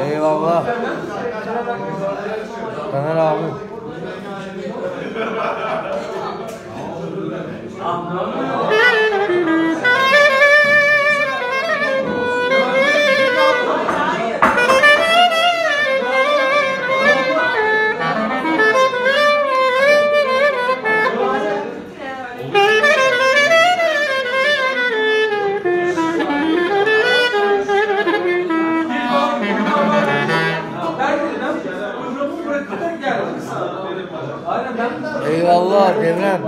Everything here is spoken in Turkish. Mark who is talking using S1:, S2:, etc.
S1: Eyvallah. Taner abi. Eyvallah Devrem.